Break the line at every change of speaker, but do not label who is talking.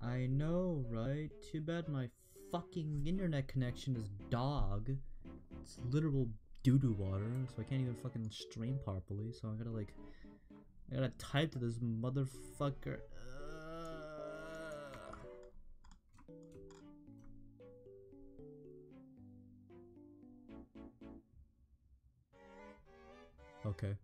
I know, right? Too bad my fucking internet connection is dog. It's literal doo-doo water, so I can't even fucking stream properly, so I gotta like... I gotta type to this motherfucker. Okay.